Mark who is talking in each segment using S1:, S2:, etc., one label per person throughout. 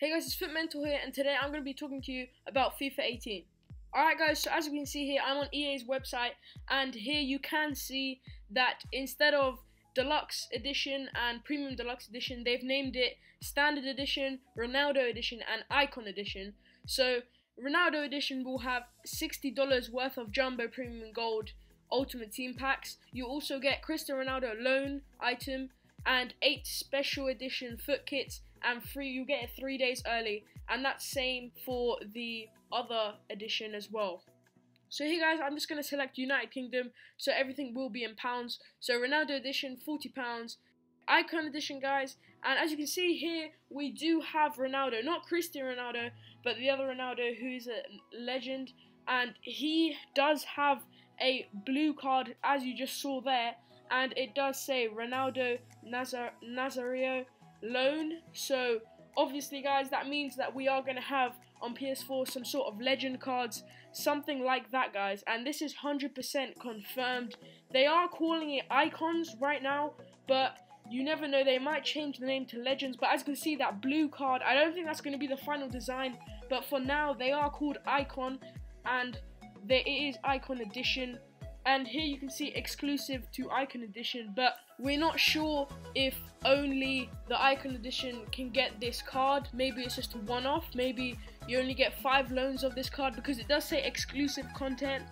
S1: Hey guys, it's FUT Mentor here, and today I'm going to be talking to you about FIFA 18. Alright guys, so as you can see here, I'm on EA's website, and here you can see that instead of Deluxe Edition and Premium Deluxe Edition, they've named it Standard Edition, Ronaldo Edition, and Icon Edition. So, Ronaldo Edition will have $60 worth of Jumbo Premium Gold Ultimate Team Packs. You also get Cristiano Ronaldo loan item, and 8 Special Edition FUT kits and free you get it three days early. And that's same for the other edition as well. So here guys i'm just going to select united kingdom so everything will be in pounds. So ronaldo edition 40 pounds. Icon edition guys and as you can see here we do have ronaldo. Not cristiano ronaldo but the other ronaldo who's a legend. And he does have a blue card as you just saw there and it does say ronaldo Nazar- nazario loan. So obviously, guys, that means that we are going to have on PS4 some sort of legend cards, something like that, guys. And this is 100% confirmed. They are calling it icons right now, but you never know. They might change the name to legends. But as you can see, that blue card, I don't think that's going to be the final design. But for now, they are called icon, and there is icon edition and here you can see exclusive to Icon Edition, but we're not sure if only the Icon Edition can get this card. Maybe it's just a one-off, maybe you only get five loans of this card because it does say exclusive content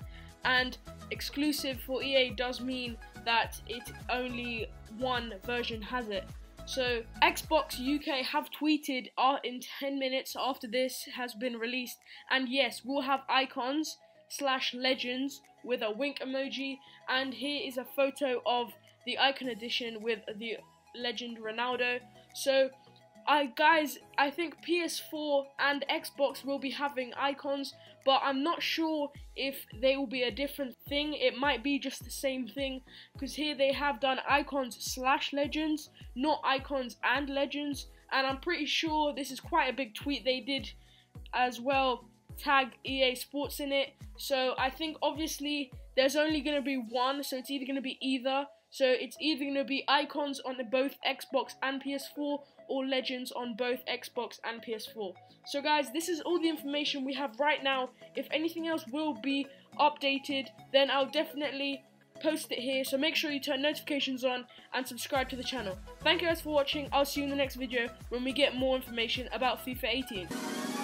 S1: and exclusive for EA does mean that it only one version has it. So Xbox UK have tweeted uh, in 10 minutes after this has been released and yes, we'll have icons slash legends with a wink emoji. And here is a photo of the icon edition with the legend Ronaldo. So I guys I think PS4 and Xbox will be having icons but I'm not sure if they will be a different thing. It might be just the same thing because here they have done icons slash legends not icons and legends. And I'm pretty sure this is quite a big tweet they did as well tag EA Sports in it. So I think obviously there's only going to be one, so it's either going to be either. So it's either going to be icons on both Xbox and PS4 or legends on both Xbox and PS4. So guys, this is all the information we have right now. If anything else will be updated, then I'll definitely post it here. So make sure you turn notifications on and subscribe to the channel. Thank you guys for watching. I'll see you in the next video when we get more information about FIFA 18.